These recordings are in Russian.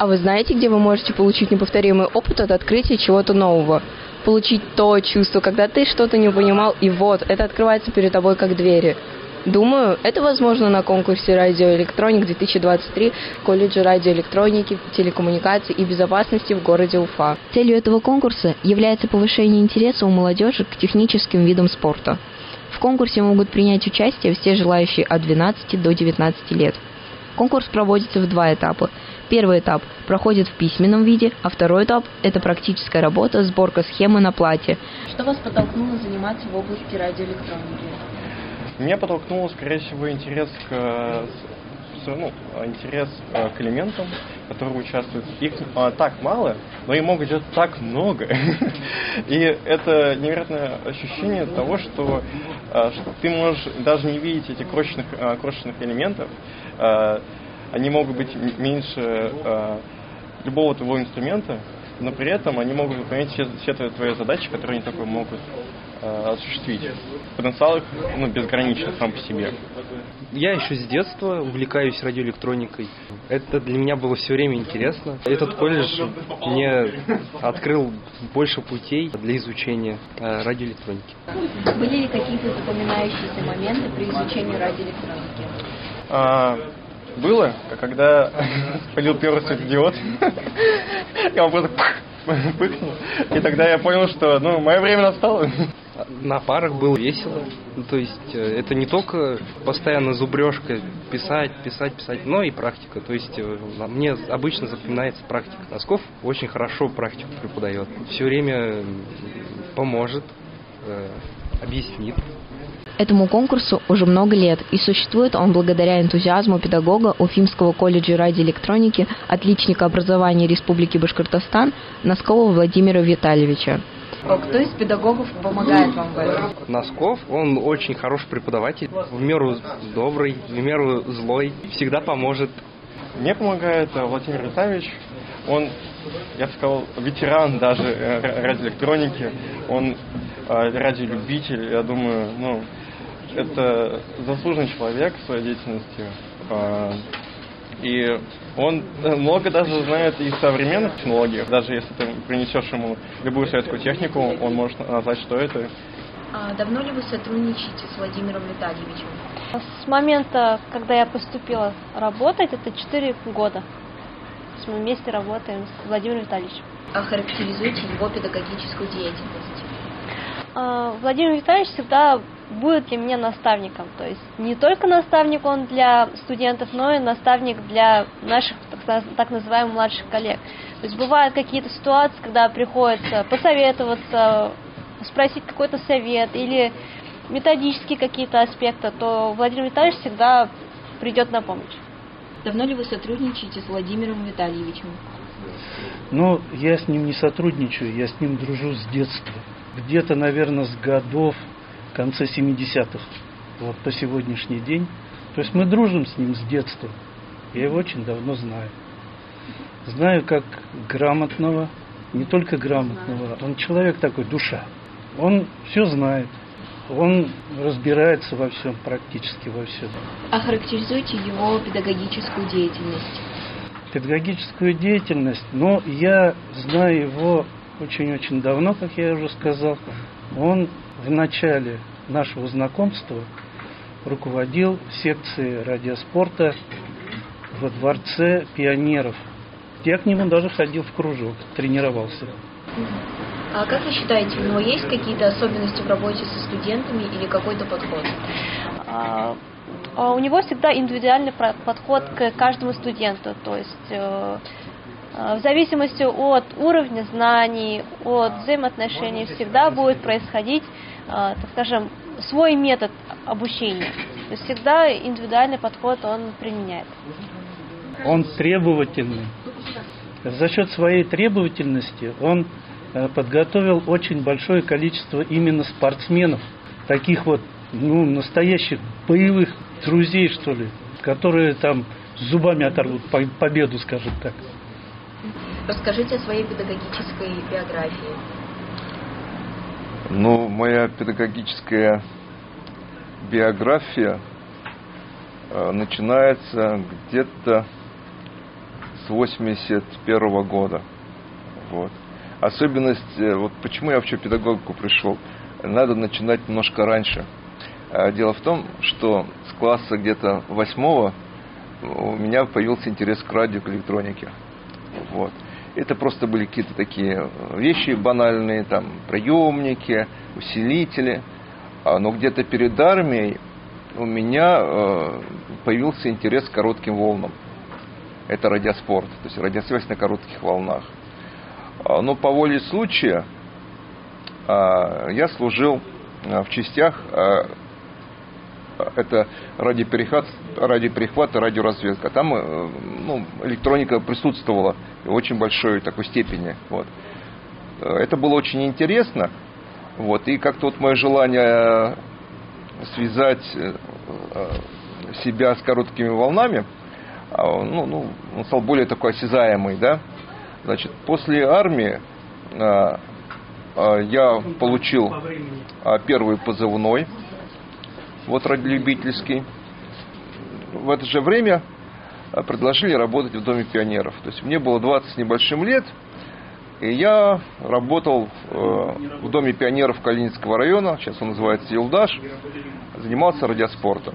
А вы знаете, где вы можете получить неповторимый опыт от открытия чего-то нового? Получить то чувство, когда ты что-то не понимал, и вот, это открывается перед тобой как двери. Думаю, это возможно на конкурсе «Радиоэлектроник 2023» в колледже радиоэлектроники, телекоммуникаций и безопасности в городе Уфа. Целью этого конкурса является повышение интереса у молодежи к техническим видам спорта. В конкурсе могут принять участие все желающие от 12 до 19 лет. Конкурс проводится в два этапа. Первый этап проходит в письменном виде, а второй этап – это практическая работа, сборка схемы на плате. Что вас подтолкнуло заниматься в области радиоэлектроники? Меня подтолкнул, скорее всего, интерес к ну, интерес э, к элементам, которые участвуют. Их а, так мало, но им могут делать так много. И это невероятное ощущение того, что, а, что ты можешь даже не видеть этих крошечных, а, крошечных элементов. А, они могут быть меньше а, любого твоего инструмента, но при этом они могут выполнять все, все твои задачи, которые они только могут Э, осуществить. Потенциал их ну, безграничен сам по себе. Я еще с детства увлекаюсь радиоэлектроникой. Это для меня было все время интересно. Этот колледж мне открыл больше путей для изучения э, радиоэлектроники. Были ли какие-то запоминающиеся моменты при изучении радиоэлектроники? А, было, когда полил первый светодиод. Я просто пыхнул. И тогда я понял, что ну, мое время настало на парах было весело. Ну, то есть э, это не только постоянно зубрежка писать, писать, писать, но и практика. То есть э, мне обычно запоминается практика. Носков очень хорошо практику преподает. Все время поможет, э, объяснит. Этому конкурсу уже много лет, и существует он благодаря энтузиазму педагога Уфимского колледжа радиоэлектроники, отличника образования Республики Башкортостан Носкова Владимира Витальевича. Кто из педагогов помогает вам в этом? Носков, он очень хороший преподаватель, в меру добрый, в меру злой, всегда поможет. Мне помогает э, Владимир Витальевич, он, я бы сказал, ветеран даже э, радиоэлектроники, он э, радиолюбитель, я думаю, ну, это заслуженный человек в своей деятельности. И он э, много даже знает и современных технологий. Даже если ты принесешь ему любую советскую технику, он может назвать, что это. А давно ли вы сотрудничаете с Владимиром Витальевичем? С момента, когда я поступила работать, это 4 года. Мы вместе работаем с Владимиром Витальевичем. А характеризуйте его педагогическую деятельность. А, Владимир Витальевич всегда будет для меня наставником. То есть не только наставник он для студентов, но и наставник для наших так называемых младших коллег. То есть бывают какие-то ситуации, когда приходится посоветоваться, спросить какой-то совет или методические какие-то аспекты, то Владимир Витальевич всегда придет на помощь. Давно ли вы сотрудничаете с Владимиром Витальевичем? Ну, я с ним не сотрудничаю, я с ним дружу с детства. Где-то, наверное, с годов конце 70-х, вот по сегодняшний день. То есть мы дружим с ним с детства. Я его очень давно знаю. Знаю как грамотного, не только грамотного, он человек такой, душа. Он все знает, он разбирается во всем, практически во всем. Охарактеризуйте его педагогическую деятельность. Педагогическую деятельность, но я знаю его очень-очень давно, как я уже сказал. Он в начале нашего знакомства руководил секцией радиоспорта во Дворце пионеров. Я к нему даже ходил в кружок, тренировался. А как вы считаете, у него есть какие-то особенности в работе со студентами или какой-то подход? А, а у него всегда индивидуальный подход к каждому студенту. То есть э, в зависимости от уровня знаний, от взаимоотношений всегда будет происходить а, так скажем, свой метод обучения. То есть всегда индивидуальный подход он применяет. Он требовательный. За счет своей требовательности он э, подготовил очень большое количество именно спортсменов, таких вот, ну, настоящих боевых друзей, что ли, которые там зубами оторвут победу, скажем так. Расскажите о своей педагогической биографии. Ну, моя педагогическая биография э, начинается где-то с 81 года. Вот. Особенность, э, вот почему я вообще в педагогику пришел, надо начинать немножко раньше. А дело в том, что с класса где-то восьмого у меня появился интерес к радио, к электронике. Вот. Это просто были какие-то такие вещи банальные, там, приемники, усилители. А, но где-то перед армией у меня э, появился интерес к коротким волнам. Это радиоспорт, то есть радиосвязь на коротких волнах. А, но по воле случая а, я служил в частях, это радиоперехват, радиоперехват и радиоразведка. Там э, ну, электроника присутствовала в очень большой такой степени. Вот. Это было очень интересно. Вот. И как-то вот мое желание связать э, себя с короткими волнами, а, ну, ну, он стал более такой осязаемый, да. Значит, после армии я получил первый позывной, вот радиолюбительский. В это же время предложили работать в Доме пионеров. То есть мне было 20 с небольшим лет, и я работал э, в Доме пионеров Калининского района, сейчас он называется Елдаш, занимался радиоспортом.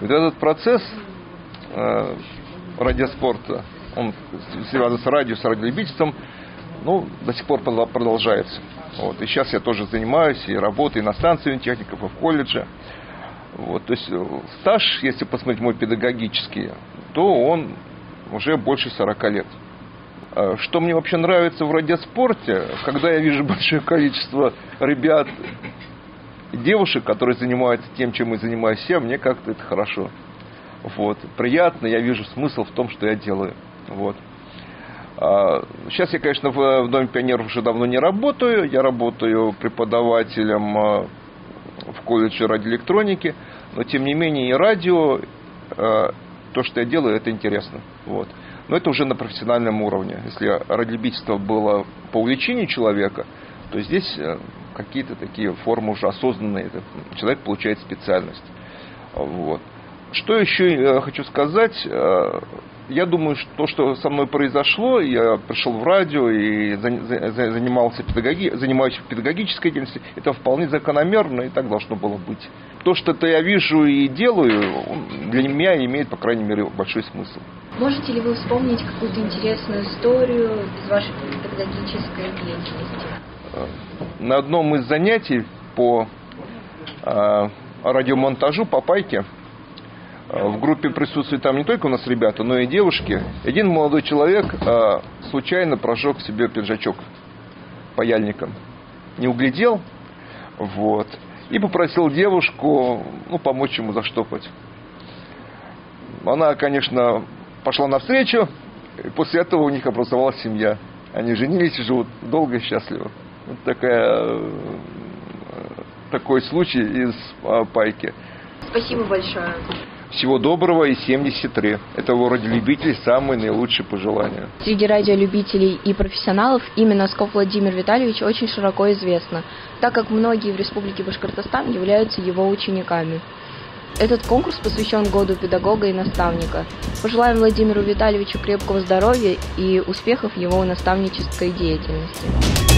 И вот этот процесс э, радиоспорта, он связан с радио, с радиолюбительством, ну, до сих пор продолжается. Вот. И сейчас я тоже занимаюсь и работаю и на станции техников, и в колледже. Вот. То есть э, стаж, если посмотреть мой педагогический, то он уже больше 40 лет. А что мне вообще нравится в радиоспорте, когда я вижу большое количество ребят, девушек, которые занимаются тем, чем и занимаюсь я, мне как-то это хорошо. Вот. Приятно, я вижу смысл в том, что я делаю. Вот. Сейчас а, я, конечно, в Доме пионеров уже давно не работаю. Я работаю преподавателем а, в колледже радиоэлектроники. Но, тем не менее, и радио, а, то, что я делаю, это интересно. Вот. Но это уже на профессиональном уровне. Если радиолюбительство было по увлечению человека, то здесь э, какие-то такие формы уже осознанные. Человек получает специальность. Вот. Что еще я хочу сказать? Э, я думаю, что то, что со мной произошло, я пришел в радио и занимался педагоги, занимаюсь педагогической деятельностью, это вполне закономерно и так должно было быть. То, что это я вижу и делаю, для меня имеет, по крайней мере, большой смысл. Можете ли вы вспомнить какую-то интересную историю из вашей педагогической деятельности? Э, на одном из занятий по э, радиомонтажу по пайке Э, в группе присутствуют там не только у нас ребята, но и девушки. Один молодой человек э, случайно прожег себе пиджачок паяльником. Не углядел, вот, и попросил девушку ну, помочь ему заштопать. Она, конечно, пошла навстречу, и после этого у них образовалась семья. Они женились и живут долго и счастливо. Вот такая, э, такой случай из пайки. Спасибо большое. Всего доброго и 73. Это в городе любителей самые наилучшие пожелания. Среди радиолюбителей и профессионалов имя Носков Владимир Витальевич очень широко известно, так как многие в Республике Башкортостан являются его учениками. Этот конкурс посвящен году педагога и наставника. Пожелаем Владимиру Витальевичу крепкого здоровья и успехов в его наставнической деятельности.